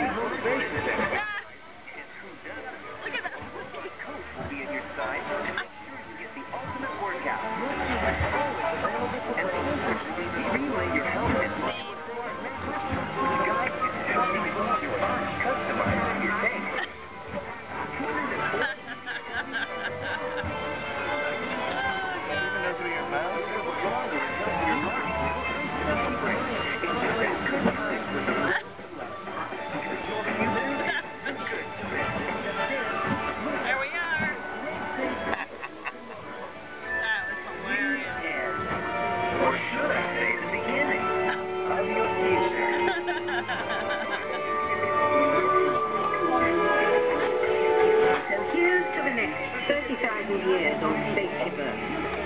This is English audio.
motivation 30,000 years on Earth.